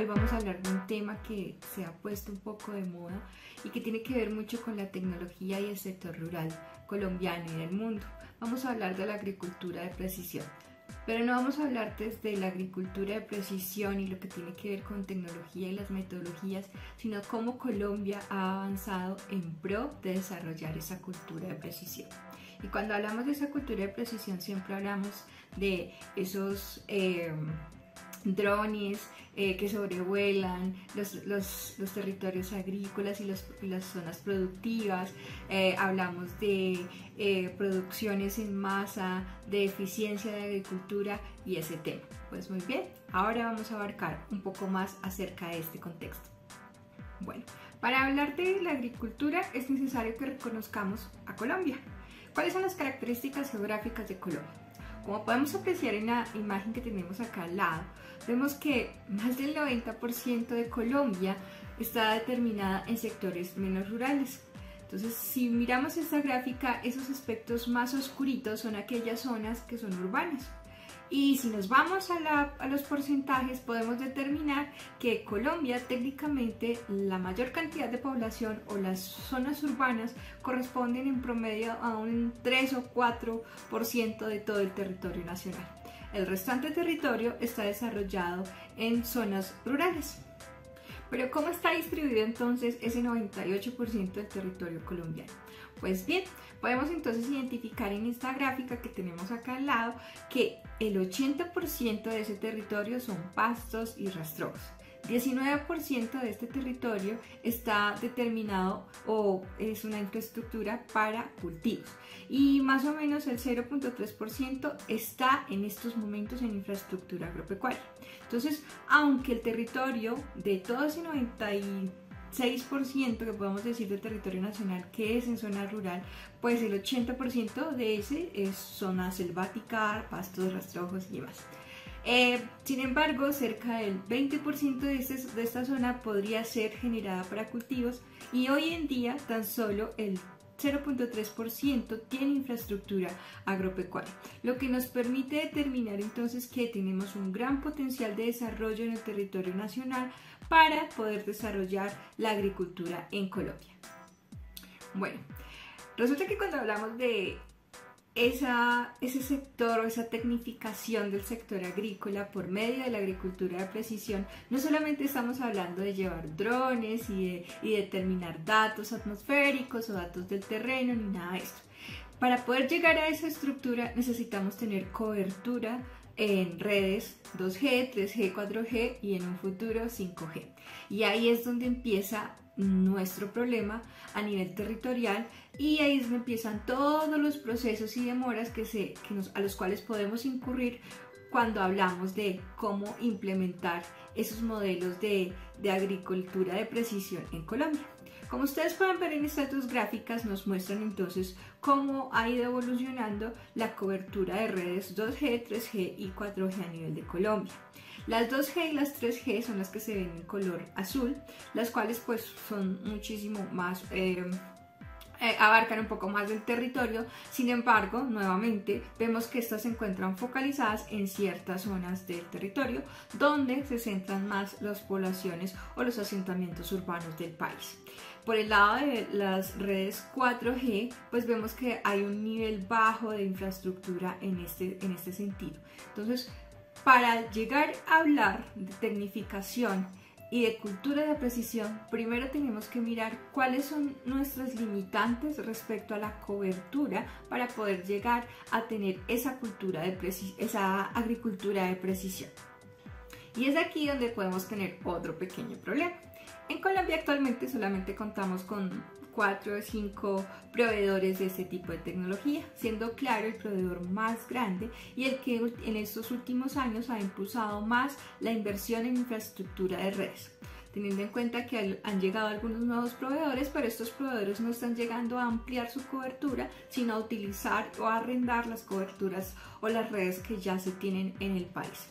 Hoy vamos a hablar de un tema que se ha puesto un poco de moda y que tiene que ver mucho con la tecnología y el sector rural colombiano y del mundo. Vamos a hablar de la agricultura de precisión. Pero no vamos a hablar desde la agricultura de precisión y lo que tiene que ver con tecnología y las metodologías, sino cómo Colombia ha avanzado en pro de desarrollar esa cultura de precisión. Y cuando hablamos de esa cultura de precisión siempre hablamos de esos... Eh, drones eh, que sobrevuelan los, los, los, territorios agrícolas y, los, las zonas productivas, eh, hablamos de eh, producciones en masa, de eficiencia de agricultura y ese tema. Pues muy bien, ahora vamos a abarcar un poco más acerca de este contexto. Bueno, para hablar de la agricultura es necesario que reconozcamos a Colombia. ¿Cuáles son las características geográficas de Colombia? Como podemos apreciar en la imagen que tenemos acá al lado, vemos que más del 90% de Colombia está determinada en sectores menos rurales. Entonces, si miramos esta gráfica, esos aspectos más oscuritos son aquellas zonas que son urbanas. Y si nos vamos a, los porcentajes, podemos determinar que Colombia técnicamente la mayor cantidad de población o las zonas urbanas corresponden en promedio a un 3 o 4% de todo el territorio nacional. El restante territorio está desarrollado en zonas rurales. Pero ¿cómo está distribuido entonces ese 98% del territorio colombiano? Pues bien, podemos entonces identificar en esta gráfica que tenemos acá al lado que el 80% de ese territorio son pastos y rastrojos. 19% de este territorio está determinado o es una infraestructura para cultivos y más o menos el 0.3% está en estos momentos en infraestructura agropecuaria. Entonces, aunque el territorio de todo ese 90 6% que podemos decir del territorio nacional que es en zona rural, pues el 80% de ese es zona selvática, pastos, rastrojos y demás. Eh, sin embargo, cerca del 20% de, de esta zona podría ser generada para cultivos y hoy en día tan solo el 0.3% tiene infraestructura agropecuaria, lo que nos permite determinar entonces que tenemos un gran potencial de desarrollo en el territorio nacional para poder desarrollar la agricultura en Colombia. Bueno, resulta que cuando hablamos de esa, ese sector o esa tecnificación del sector agrícola por medio de la agricultura de precisión, no solamente estamos hablando de llevar drones y, y determinar datos atmosféricos o datos del terreno ni nada de esto. Para poder llegar a esa estructura necesitamos tener cobertura en redes 2G, 3G, 4G y en un futuro 5G. Y ahí es donde empieza nuestro problema a nivel territorial y ahí es donde empiezan todos los procesos y demoras que se, a los cuales podemos incurrir cuando hablamos de cómo implementar esos modelos de, de agricultura de precisión en Colombia. Como ustedes pueden ver en estas dos gráficas nos muestran entonces cómo ha ido evolucionando la cobertura de redes 2G, 3G y 4G a nivel de Colombia. Las 2G y las 3G son las que se ven en color azul, las cuales pues son muchísimo más... Eh, eh, abarcan un poco más del territorio, sin embargo, nuevamente vemos que estas se encuentran focalizadas en ciertas zonas del territorio donde se centran más las poblaciones o los asentamientos urbanos del país. Por el lado de las redes 4G, pues vemos que hay un nivel bajo de infraestructura en este, en este sentido. Entonces, para llegar a hablar de tecnificación y de cultura de precisión, primero tenemos que mirar cuáles son nuestras limitantes respecto a la cobertura para poder llegar a tener esa cultura de esa agricultura de precisión. Y es aquí donde podemos tener otro pequeño problema. En Colombia actualmente solamente contamos con 4 o 5 proveedores de este tipo de tecnología, siendo claro el proveedor más grande y el que en estos últimos años ha impulsado más la inversión en infraestructura de redes teniendo en cuenta que han llegado algunos nuevos proveedores, pero estos proveedores no están llegando a ampliar su cobertura, sino a utilizar o arrendar las coberturas o las redes que ya se tienen en el país.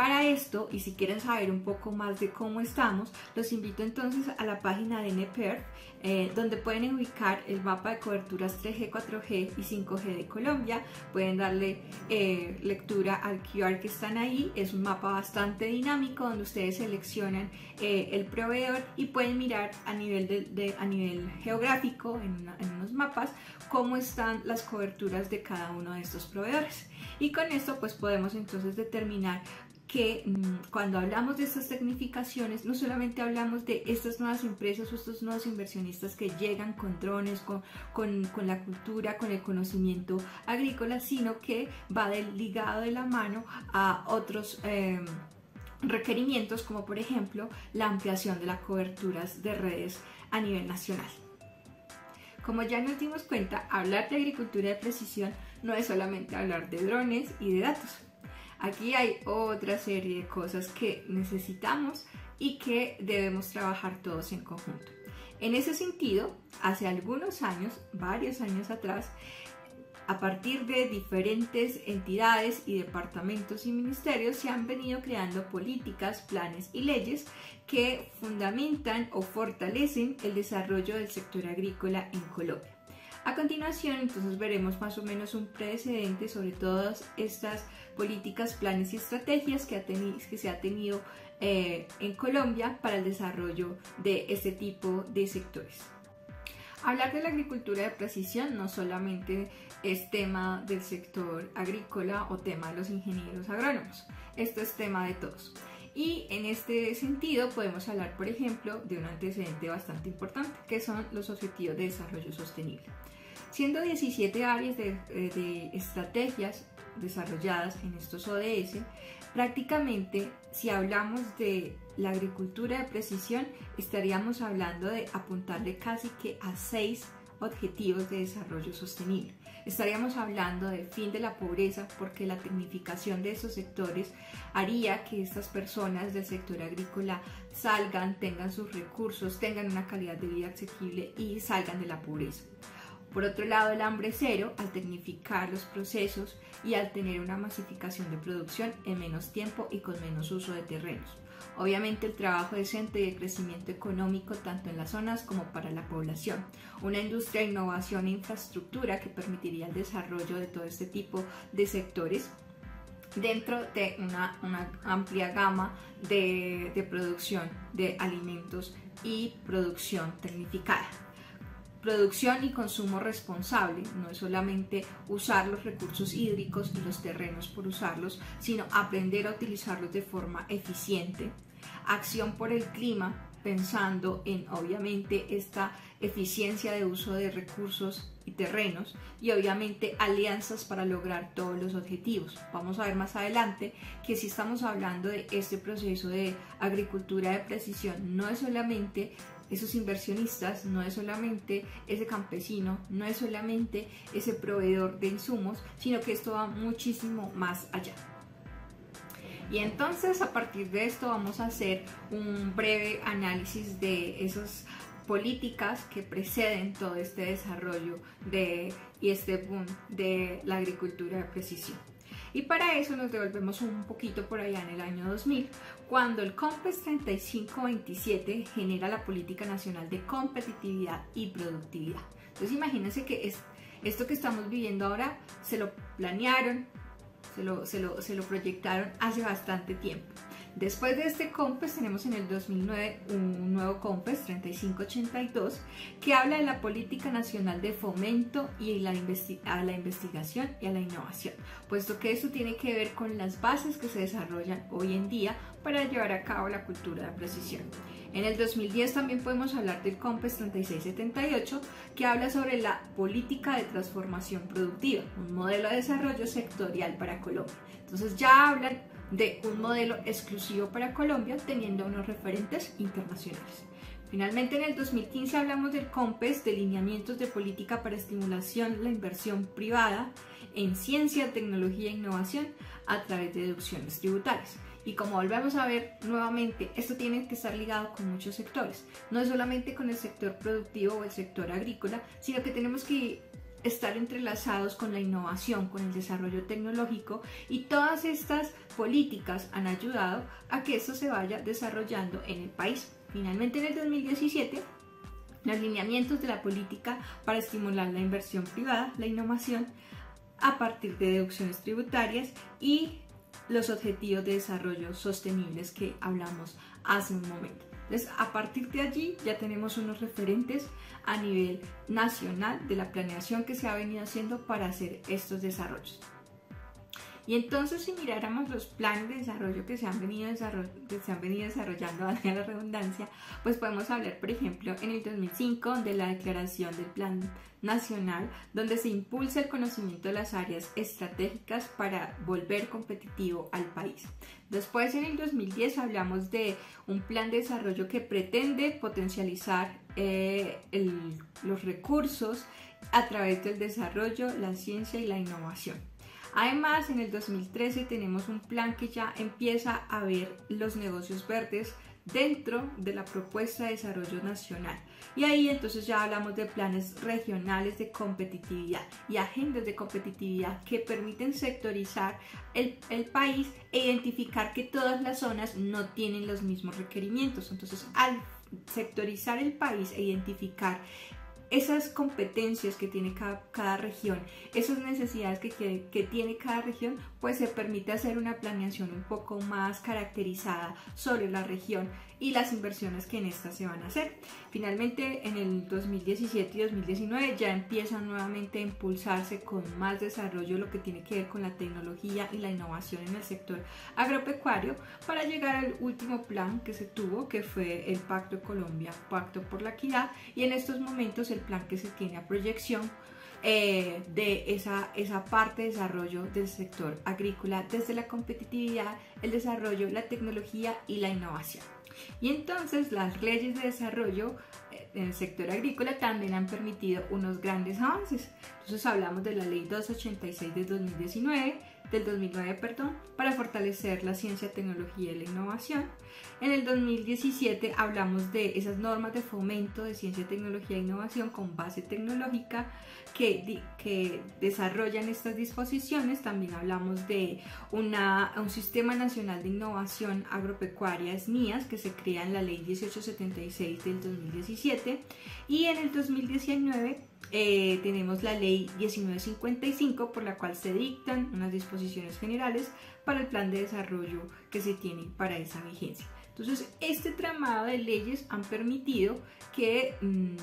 Para esto, y si quieren saber un poco más de cómo estamos, los invito entonces a la página de NPER, eh, donde pueden ubicar el mapa de coberturas 3G, 4G y 5G de Colombia. Pueden darle eh, lectura al QR que están ahí. Es un mapa bastante dinámico donde ustedes seleccionan eh, el proveedor y pueden mirar a nivel, de, a nivel geográfico en, en unos mapas cómo están las coberturas de cada uno de estos proveedores. Y con esto pues podemos entonces determinar que mm, cuando hablamos de estas tecnificaciones, no solamente hablamos de estas nuevas empresas o estos nuevos inversionistas que llegan con drones, con, con, la cultura, con el conocimiento agrícola, sino que va del, ligado de la mano a otros em, requerimientos, como por ejemplo la ampliación de las coberturas de redes a nivel nacional. Como ya nos dimos cuenta, hablar de agricultura de precisión no es solamente hablar de drones y de datos Aquí hay otra serie de cosas que necesitamos y que debemos trabajar todos en conjunto. En ese sentido, hace algunos años, varios años atrás, a partir de diferentes entidades y departamentos y ministerios se han venido creando políticas, planes y leyes que fundamentan o fortalecen el desarrollo del sector agrícola en Colombia. A continuación, entonces veremos más o menos un precedente sobre todas estas políticas, planes y estrategias que, se ha tenido eh, en Colombia para el desarrollo de este tipo de sectores. Hablar de la agricultura de precisión no solamente es tema del sector agrícola o tema de los ingenieros agrónomos, esto es tema de todos. Y en este sentido podemos hablar, por ejemplo, de un antecedente bastante importante, que son los Objetivos de Desarrollo Sostenible. Siendo 17 áreas de, eh, de estrategias desarrolladas en estos ODS, prácticamente si hablamos de la agricultura de precisión, estaríamos hablando de apuntarle casi que a seis objetivos de desarrollo sostenible. Estaríamos hablando de fin de la pobreza porque la tecnificación de esos sectores haría que estas personas del sector agrícola salgan, tengan sus recursos, tengan una calidad de vida asequible y salgan de la pobreza. Por otro lado, el hambre cero, al tecnificar los procesos y al tener una masificación de producción en menos tiempo y con menos uso de terrenos. Obviamente el trabajo decente y el crecimiento económico tanto en las zonas como para la población. Una industria, innovación e infraestructura que permitiría el desarrollo de todo este tipo de sectores dentro de una, amplia gama de, de producción de alimentos y producción tecnificada producción y consumo responsable, no es solamente usar los recursos hídricos y los terrenos por usarlos, sino aprender a utilizarlos de forma eficiente. Acción por el clima, pensando en obviamente esta eficiencia de uso de recursos y terrenos y obviamente alianzas para lograr todos los objetivos. Vamos a ver más adelante que si estamos hablando de este proceso de agricultura de precisión, no es solamente esos inversionistas, no es solamente ese campesino, no es solamente ese proveedor de insumos, sino que esto va muchísimo más allá. Y entonces a partir de esto vamos a hacer un breve análisis de esas políticas que preceden todo este desarrollo de, y este boom de la agricultura de precisión. Y para eso nos devolvemos un poquito por allá en el año 2000, cuando el COMPES 3527 genera la Política Nacional de Competitividad y Productividad. Entonces imagínense que es, esto que estamos viviendo ahora se lo planearon, se lo, se lo, se lo proyectaron hace bastante tiempo. Después de este COMPES tenemos en el 2009 un nuevo COMPES 3582 que habla de la política nacional de fomento y la a la investigación y a la innovación, puesto que eso tiene que ver con las bases que se desarrollan hoy en día para llevar a cabo la cultura de precisión. En el 2010 también podemos hablar del COMPES 3678 que habla sobre la política de transformación productiva, un modelo de desarrollo sectorial para Colombia. Entonces ya hablan de un modelo exclusivo para Colombia teniendo unos referentes internacionales. Finalmente, en el 2015 hablamos del COMPES de lineamientos de política para estimulación la inversión privada en ciencia, tecnología e innovación a través de deducciones tributarias. Y como volvemos a ver nuevamente, esto tiene que estar ligado con muchos sectores, no solamente con el sector productivo o el sector agrícola, sino que tenemos que estar entrelazados con la innovación, con el desarrollo tecnológico y todas estas políticas han ayudado a que esto se vaya desarrollando en el país. Finalmente en el 2017 los lineamientos de la política para estimular la inversión privada, la innovación, a partir de deducciones tributarias y los objetivos de desarrollo sostenibles que hablamos hace un momento. Entonces, a partir de allí ya tenemos unos referentes a nivel nacional de la planeación que se ha venido haciendo para hacer estos desarrollos. Y entonces si miráramos los planes de desarrollo que se han venido, se han venido desarrollando, a la redundancia, pues podemos hablar, por ejemplo, en el 2005 de la declaración del Plan Nacional, donde se impulsa el conocimiento de las áreas estratégicas para volver competitivo al país. Después, en el 2010, hablamos de un plan de desarrollo que pretende potencializar eh, los recursos a través del desarrollo, la ciencia y la innovación. Además, en el 2013 tenemos un plan que ya empieza a ver los negocios verdes dentro de la propuesta de desarrollo nacional. Y ahí entonces ya hablamos de planes regionales de competitividad y agendas de competitividad que permiten sectorizar el, el, país e identificar que todas las zonas no tienen los mismos requerimientos. Entonces, al sectorizar el país e identificar esas competencias que tiene cada, región, esas necesidades que, que, tiene cada región, pues se permite hacer una planeación un poco más caracterizada sobre la región y las inversiones que en esta se van a hacer. Finalmente, en el 2017 y 2019 ya empiezan nuevamente a impulsarse con más desarrollo lo que tiene que ver con la tecnología y la innovación en el sector agropecuario para llegar al último plan que se tuvo, que fue el Pacto Colombia, Pacto por la Equidad, y en estos momentos el plan que se tiene a proyección eh, de esa, esa parte de desarrollo del sector agrícola desde la competitividad, el desarrollo, la tecnología y la innovación. Y entonces las leyes de desarrollo eh, en el sector agrícola también han permitido unos grandes avances. Entonces hablamos de la ley 286 de 2019, del 2009, perdón, para fortalecer la ciencia, tecnología y la innovación. En el 2017 hablamos de esas normas de fomento de ciencia, tecnología e innovación con base tecnológica que, desarrollan estas disposiciones. También hablamos de una, un Sistema Nacional de Innovación Agropecuaria, SNIAS, que se crea en la Ley 1876 del 2017. Y en el 2019 eh, tenemos la ley 1955 por la cual se dictan unas disposiciones generales para el plan de desarrollo que se tiene para esa vigencia. Entonces, este tramado de leyes han permitido que mm,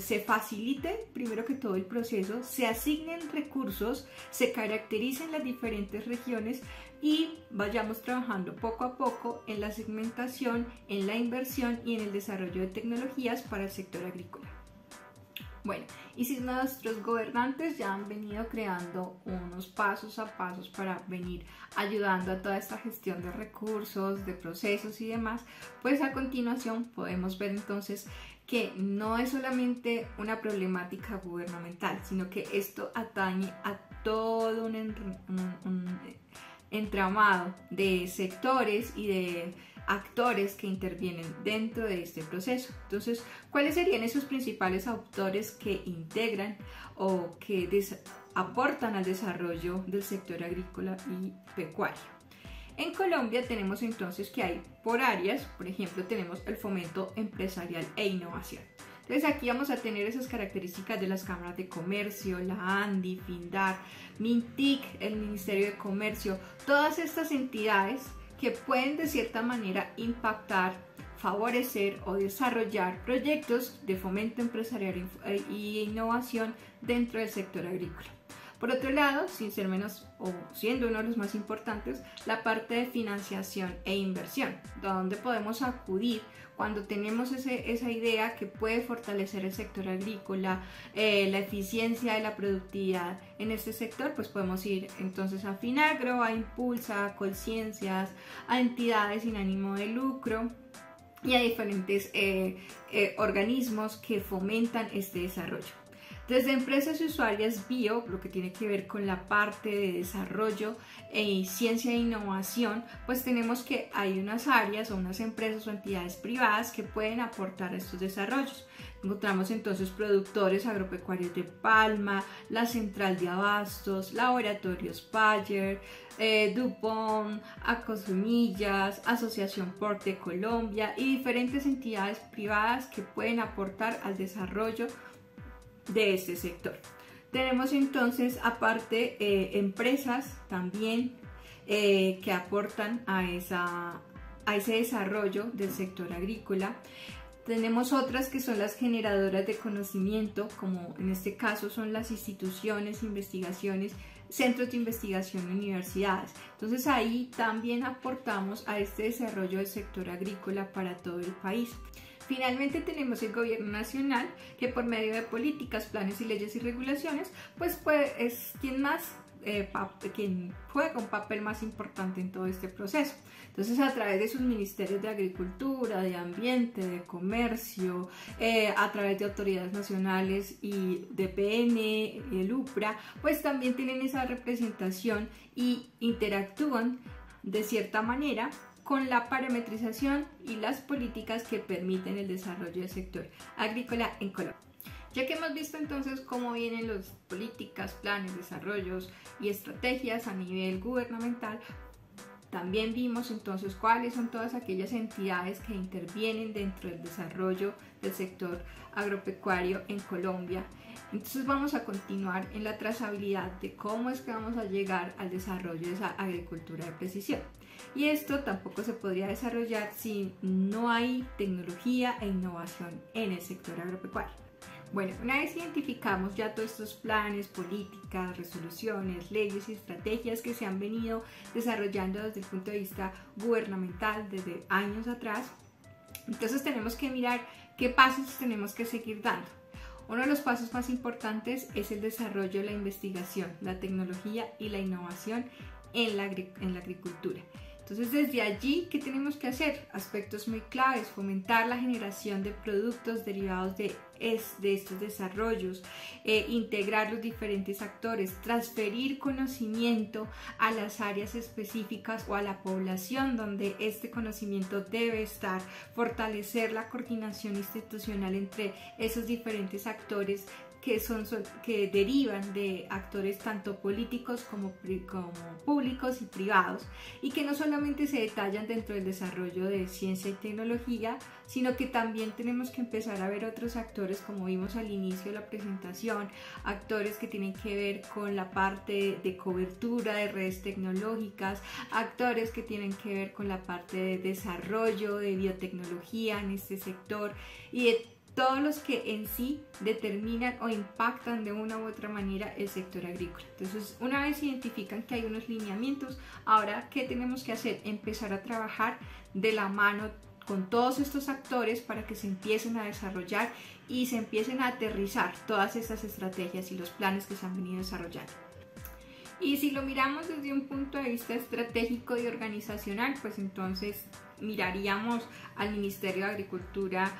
se facilite primero que todo el proceso, se asignen recursos, se caractericen las diferentes regiones y vayamos trabajando poco a poco en la segmentación, en la inversión y en el desarrollo de tecnologías para el sector agrícola. Bueno, y si nuestros gobernantes ya han venido creando unos pasos a pasos para venir ayudando a toda esta gestión de recursos, de procesos y demás, pues a continuación podemos ver entonces que no es solamente una problemática gubernamental, sino que esto atañe a todo un, un entramado de sectores y de actores que intervienen dentro de este proceso. Entonces, ¿cuáles serían esos principales autores que integran o que aportan al desarrollo del sector agrícola y pecuario? En Colombia tenemos entonces que hay por áreas, por ejemplo, tenemos el fomento empresarial e innovación. Entonces aquí vamos a tener esas características de las cámaras de comercio, la ANDI, FINDAR, MINTIC, el Ministerio de Comercio, todas estas entidades que pueden de cierta manera impactar, favorecer o desarrollar proyectos de fomento empresarial e innovación dentro del sector agrícola. Por otro lado, sin ser menos o siendo uno de los más importantes, la parte de financiación e inversión, donde podemos acudir cuando tenemos esa idea que puede fortalecer el sector agrícola, eh, la eficiencia de la productividad en este sector, pues podemos ir entonces a Finagro, a Impulsa, a Colciencias, a entidades sin ánimo de lucro y a diferentes eh, eh, organismos que fomentan este desarrollo. Desde empresas y usuarias bio, lo que tiene que ver con la parte de desarrollo e ciencia e innovación, pues tenemos que hay unas áreas o unas empresas o entidades privadas que pueden aportar a estos desarrollos. Encontramos entonces productores agropecuarios de Palma, la Central de Abastos, Laboratorios Bayer, eh, Dupont, Acosumillas, Asociación Porte Colombia y diferentes entidades privadas que pueden aportar al desarrollo de este sector. Tenemos entonces aparte eh, empresas también eh, que aportan a, esa, a ese desarrollo del sector agrícola. Tenemos otras que son las generadoras de conocimiento, como en este caso son las instituciones, investigaciones, centros de investigación, universidades. Entonces ahí también aportamos a este desarrollo del sector agrícola para todo el país. Finalmente tenemos el gobierno nacional que por medio de políticas, planes y leyes y regulaciones, pues, es quien más eh, quien juega un papel más importante en todo este proceso. Entonces, a través de sus ministerios de Agricultura, de Ambiente, de Comercio, eh, a través de autoridades nacionales y de PN, el UPRA, pues también tienen esa representación y interactúan de cierta manera con la parametrización y las políticas que permiten el desarrollo del sector agrícola en Colombia. Ya que hemos visto entonces cómo vienen las políticas, planes, desarrollos y estrategias a nivel gubernamental, también vimos entonces cuáles son todas aquellas entidades que intervienen dentro del desarrollo del sector agropecuario en Colombia. Entonces vamos a continuar en la trazabilidad de cómo es que vamos a llegar al desarrollo de esa agricultura de precisión. Y esto tampoco se podría desarrollar si no hay tecnología e innovación en el sector agropecuario. Bueno, una vez identificamos ya todos estos planes, políticas, resoluciones, leyes y estrategias que se han venido desarrollando desde el punto de vista gubernamental desde años atrás, entonces tenemos que mirar qué pasos tenemos que seguir dando. Uno de los pasos más importantes es el desarrollo de la investigación, la tecnología y la innovación en la, en la agricultura. Entonces desde allí, ¿qué tenemos que hacer? Aspectos muy claves, fomentar la generación de productos derivados de, de estos desarrollos, eh, integrar los diferentes actores, transferir conocimiento a las áreas específicas o a la población donde este conocimiento debe estar, fortalecer la coordinación institucional entre esos diferentes actores que, son, que derivan de actores tanto políticos como, como públicos y privados y que no solamente se detallan dentro del desarrollo de ciencia y tecnología, sino que también tenemos que empezar a ver otros actores como vimos al inicio de la presentación, actores que tienen que ver con la parte de cobertura de redes tecnológicas, actores que tienen que ver con la parte de desarrollo de biotecnología en este sector y de todos los que en sí determinan o impactan de una u otra manera el sector agrícola. Entonces, una vez identifican que hay unos lineamientos, ahora, ¿qué tenemos que hacer? Empezar a trabajar de la mano con todos estos actores para que se empiecen a desarrollar y se empiecen a aterrizar todas estas estrategias y los planes que se han venido desarrollando. Y si lo miramos desde un punto de vista estratégico y organizacional, pues entonces miraríamos al Ministerio de Agricultura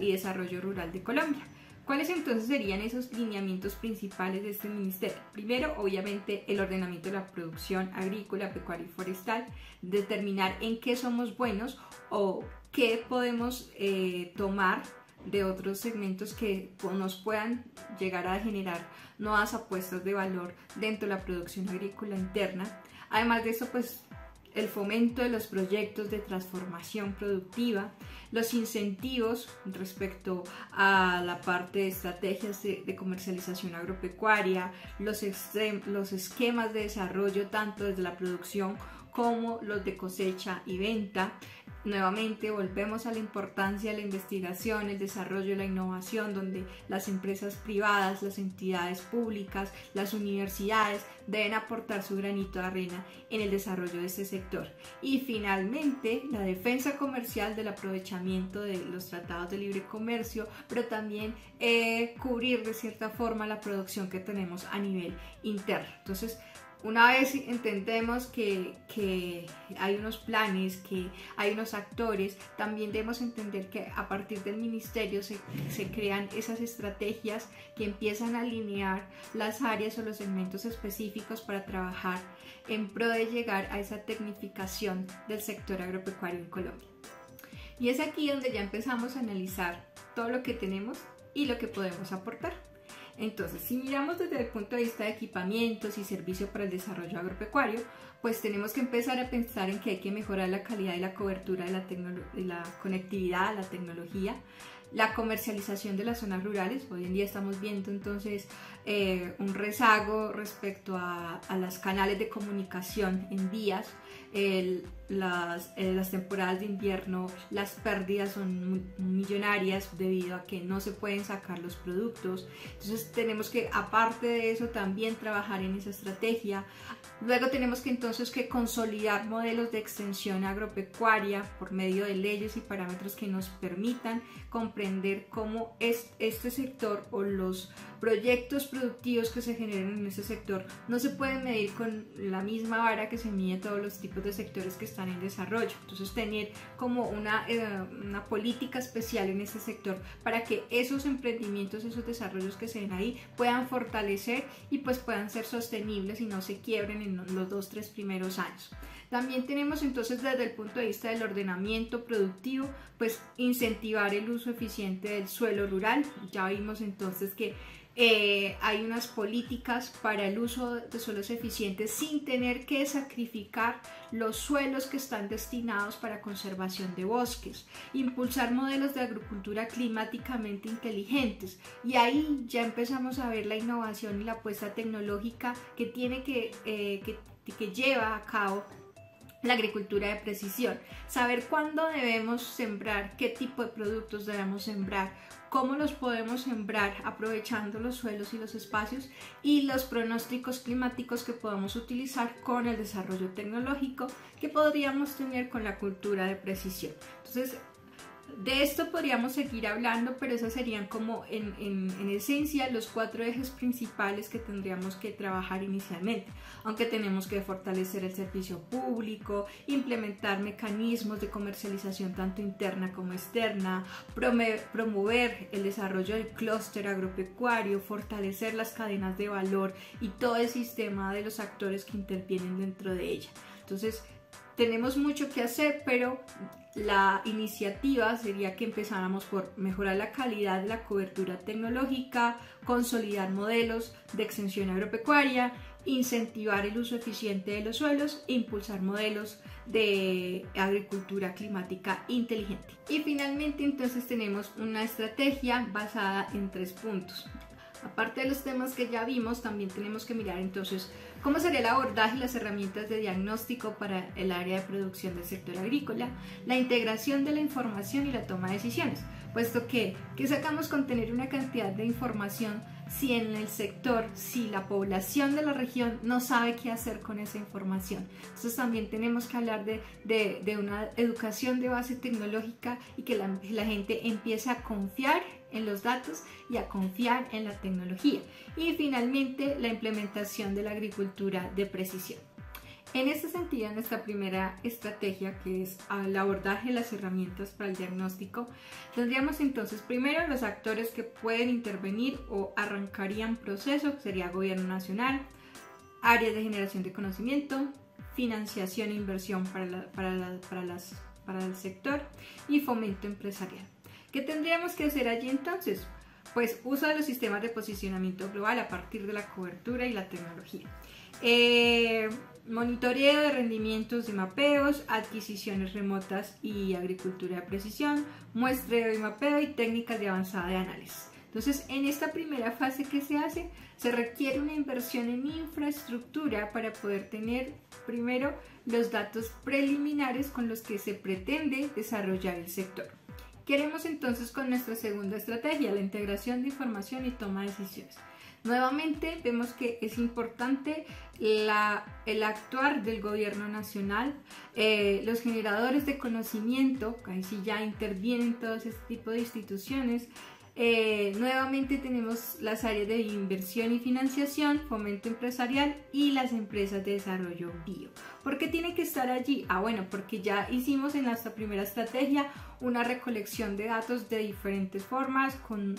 y Desarrollo Rural de Colombia. ¿Cuáles entonces serían esos lineamientos principales de este ministerio? Primero, obviamente, el ordenamiento de la producción agrícola, pecuaria y forestal, determinar en qué somos buenos o qué podemos eh, tomar de otros segmentos que nos puedan llegar a generar nuevas apuestas de valor dentro de la producción agrícola interna. Además de eso, pues el fomento de los proyectos de transformación productiva, los incentivos respecto a la parte de estrategias de, comercialización agropecuaria, los, los esquemas de desarrollo tanto desde la producción como los de cosecha y venta, Nuevamente volvemos a la importancia de la investigación, el desarrollo y la innovación, donde las empresas privadas, las entidades públicas, las universidades deben aportar su granito de arena en el desarrollo de este sector. Y finalmente, la defensa comercial del aprovechamiento de los tratados de libre comercio, pero también eh, cubrir de cierta forma la producción que tenemos a nivel interno. Entonces, una vez entendemos que, hay unos planes, que hay unos actores, también debemos entender que a partir del ministerio se, se, crean esas estrategias que empiezan a alinear las áreas o los segmentos específicos para trabajar en pro de llegar a esa tecnificación del sector agropecuario en Colombia. Y es aquí donde ya empezamos a analizar todo lo que tenemos y lo que podemos aportar. Entonces, si miramos desde el punto de vista de equipamientos y servicio para el desarrollo agropecuario, pues tenemos que empezar a pensar en que hay que mejorar la calidad y la cobertura de la, de la conectividad, la tecnología, la comercialización de las zonas rurales. Hoy en día estamos viendo entonces eh, un rezago respecto a, a los canales de comunicación en vías las, las, temporadas de invierno las pérdidas son millonarias debido a que no se pueden sacar los productos. Entonces tenemos que, aparte de eso, también trabajar en esa estrategia. Luego tenemos que entonces que consolidar modelos de extensión agropecuaria por medio de leyes y parámetros que nos permitan comprender cómo es este sector o los proyectos productivos que se generan en ese sector no se pueden medir con la misma vara que se mide todos los tipos de sectores que están en desarrollo. Entonces tener como una, eh, una política especial en ese sector para que esos emprendimientos, esos desarrollos que se den ahí puedan fortalecer y pues puedan ser sostenibles y no se quiebren en los dos, tres primeros años. También tenemos entonces desde el punto de vista del ordenamiento productivo, pues incentivar el uso eficiente del suelo rural. Ya vimos entonces que eh, hay unas políticas para el uso de suelos eficientes sin tener que sacrificar los suelos que están destinados para conservación de bosques, impulsar modelos de agricultura climáticamente inteligentes y ahí ya empezamos a ver la innovación y la apuesta tecnológica que tiene que, eh, que, que lleva a cabo la agricultura de precisión, saber cuándo debemos sembrar, qué tipo de productos debemos sembrar, cómo los podemos sembrar aprovechando los suelos y los espacios y los pronósticos climáticos que podemos utilizar con el desarrollo tecnológico que podríamos tener con la cultura de precisión. Entonces, de esto podríamos seguir hablando, pero esos serían como en, en, esencia los cuatro ejes principales que tendríamos que trabajar inicialmente, aunque tenemos que fortalecer el servicio público, implementar mecanismos de comercialización tanto interna como externa, promover el desarrollo del clúster agropecuario, fortalecer las cadenas de valor y todo el sistema de los actores que intervienen dentro de ella. Entonces, tenemos mucho que hacer, pero la iniciativa sería que empezáramos por mejorar la calidad de la cobertura tecnológica, consolidar modelos de extensión agropecuaria, incentivar el uso eficiente de los suelos e impulsar modelos de agricultura climática inteligente. Y finalmente entonces tenemos una estrategia basada en tres puntos. Aparte de los temas que ya vimos, también tenemos que mirar entonces cómo sería el abordaje y las herramientas de diagnóstico para el área de producción del sector agrícola, la integración de la información y la toma de decisiones, puesto que, ¿qué sacamos con tener una cantidad de información si en el sector, si la población de la región no sabe qué hacer con esa información. Entonces también tenemos que hablar de, una educación de base tecnológica y que la, la gente empiece a confiar en los datos y a confiar en la tecnología. Y finalmente la implementación de la agricultura de precisión. En este sentido, en esta primera estrategia, que es el abordaje de las herramientas para el diagnóstico, tendríamos entonces primero los actores que pueden intervenir o arrancarían proceso, que sería gobierno nacional, áreas de generación de conocimiento, financiación e inversión para el sector y fomento empresarial. ¿Qué tendríamos que hacer allí entonces? Pues uso de los sistemas de posicionamiento global a partir de la cobertura y la tecnología. Eh, monitoreo de rendimientos de mapeos, adquisiciones remotas y agricultura de precisión, muestreo y mapeo y técnicas de avanzada de análisis. Entonces, en esta primera fase que se hace, se requiere una inversión en infraestructura para poder tener primero los datos preliminares con los que se pretende desarrollar el sector. Queremos entonces con nuestra segunda estrategia, la integración de información y toma de decisiones. Nuevamente vemos que es importante el actuar del gobierno nacional, eh, los generadores de conocimiento, ahí sí ya intervienen todo este tipo de instituciones, eh, nuevamente tenemos las áreas de inversión y financiación, fomento empresarial y las empresas de desarrollo bio. ¿Por qué tiene que estar allí? Ah, bueno, porque ya hicimos en nuestra primera estrategia una recolección de datos de diferentes formas, con,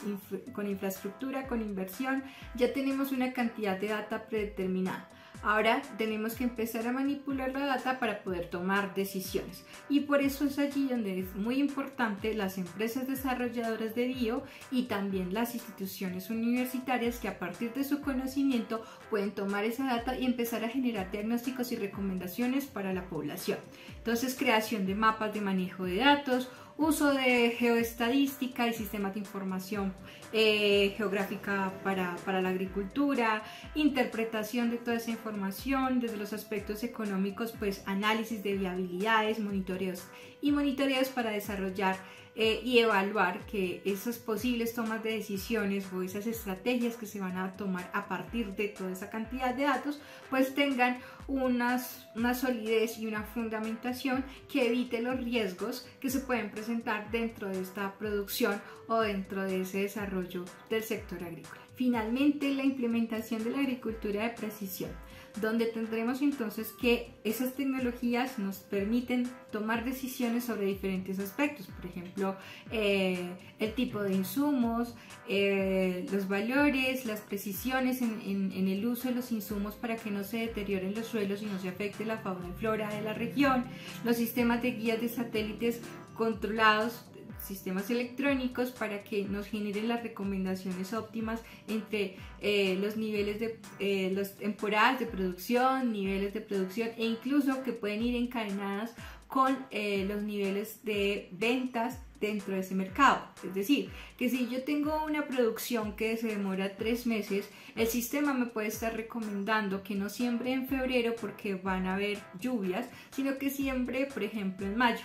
con infraestructura, con inversión, ya tenemos una cantidad de data predeterminada. Ahora tenemos que empezar a manipular la data para poder tomar decisiones. Y por eso es allí donde es muy importante las empresas desarrolladoras de bio y también las instituciones universitarias que a partir de su conocimiento pueden tomar esa data y empezar a generar diagnósticos y recomendaciones para la población. Entonces, creación de mapas de manejo de datos, uso de geoestadística y sistemas de información eh, geográfica para, para, la agricultura, interpretación de toda esa información desde los aspectos económicos, pues análisis de viabilidades, monitoreos y monitoreos para desarrollar eh, y evaluar que esas posibles tomas de decisiones o esas estrategias que se van a tomar a partir de toda esa cantidad de datos, pues tengan unas, una solidez y una fundamentación que evite los riesgos que se pueden presentar dentro de esta producción o dentro de ese desarrollo del sector agrícola. Finalmente, la implementación de la agricultura de precisión donde tendremos entonces que esas tecnologías nos permiten tomar decisiones sobre diferentes aspectos, por ejemplo, eh, el tipo de insumos, eh, los valores, las precisiones en, en, el uso de los insumos para que no se deterioren los suelos y no se afecte la fauna y flora de la región, los sistemas de guías de satélites controlados sistemas electrónicos para que nos generen las recomendaciones óptimas entre eh, los niveles de eh, las temporadas de producción, niveles de producción e incluso que pueden ir encadenadas con eh, los niveles de ventas dentro de ese mercado. Es decir, que si yo tengo una producción que se demora tres meses, el sistema me puede estar recomendando que no siembre en febrero porque van a haber lluvias, sino que siembre, por ejemplo, en mayo.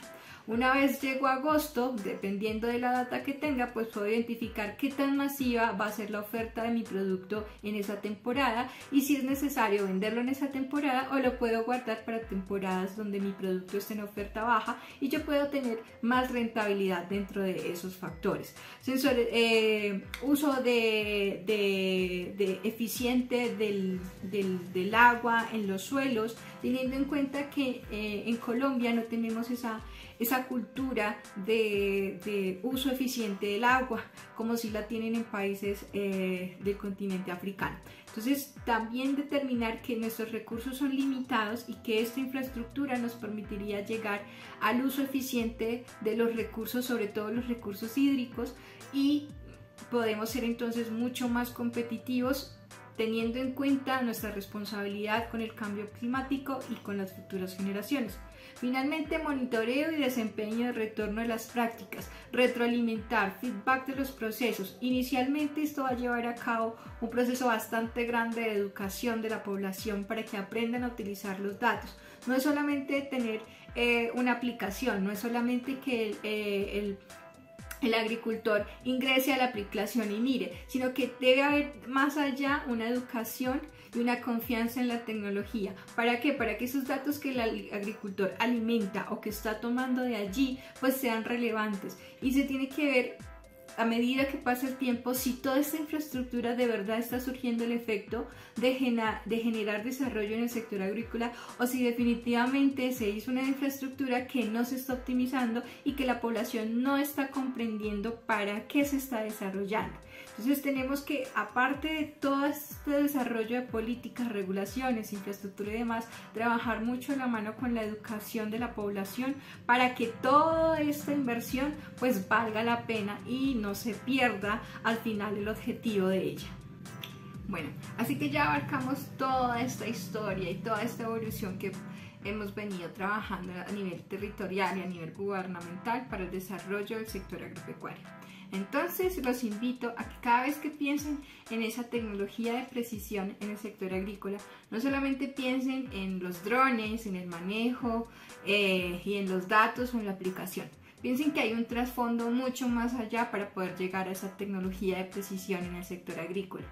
Una vez llego a agosto, dependiendo de la data que tenga, pues puedo identificar qué tan masiva va a ser la oferta de mi producto en esa temporada y si es necesario venderlo en esa temporada o lo puedo guardar para temporadas donde mi producto esté en oferta baja y yo puedo tener más rentabilidad dentro de esos factores. Sensores, eh, uso de, eficiente del, del, agua en los suelos, teniendo en cuenta que eh, en Colombia no tenemos esa esa cultura de, uso eficiente del agua, como si la tienen en países eh, del continente africano. Entonces, también determinar que nuestros recursos son limitados y que esta infraestructura nos permitiría llegar al uso eficiente de los recursos, sobre todo los recursos hídricos, y podemos ser entonces mucho más competitivos teniendo en cuenta nuestra responsabilidad con el cambio climático y con las futuras generaciones. Finalmente, monitoreo y desempeño de retorno de las prácticas, retroalimentar, feedback de los procesos. Inicialmente esto va a llevar a cabo un proceso bastante grande de educación de la población para que aprendan a utilizar los datos. No es solamente tener eh, una aplicación, no es solamente que eh, el el agricultor ingrese a la aplicación y mire, sino que debe haber más allá una educación y una confianza en la tecnología. ¿Para qué? Para que esos datos que el agricultor alimenta o que está tomando de allí pues sean relevantes y se tiene que ver a medida que pasa el tiempo, si toda esta infraestructura de verdad está surgiendo el efecto de, generar desarrollo en el sector agrícola o si definitivamente se hizo una infraestructura que no se está optimizando y que la población no está comprendiendo para qué se está desarrollando. Entonces tenemos que, aparte de todo este desarrollo de políticas, regulaciones, infraestructura y demás, trabajar mucho la mano con la educación de la población para que toda esta inversión pues valga la pena y no se pierda al final el objetivo de ella. Bueno, así que ya abarcamos toda esta historia y toda esta evolución que hemos venido trabajando a nivel territorial y a nivel gubernamental para el desarrollo del sector agropecuario. Entonces los invito a que cada vez que piensen en esa tecnología de precisión en el sector agrícola, no solamente piensen en los drones, en el manejo eh, y en los datos o en la aplicación. Piensen que hay un trasfondo mucho más allá para poder llegar a esa tecnología de precisión en el sector agrícola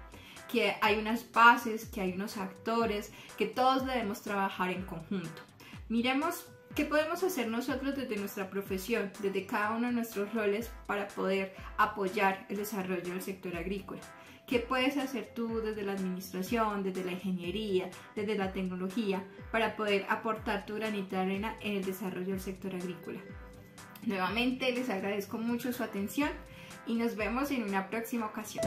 que hay unas bases, que hay unos actores, que todos debemos trabajar en conjunto. Miremos ¿Qué podemos hacer nosotros desde nuestra profesión, desde cada uno de nuestros roles para poder apoyar el desarrollo del sector agrícola? ¿Qué puedes hacer tú desde la administración, desde la ingeniería, desde la tecnología para poder aportar tu granito de arena en el desarrollo del sector agrícola? Nuevamente les agradezco mucho su atención y nos vemos en una próxima ocasión.